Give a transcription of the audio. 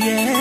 yeah.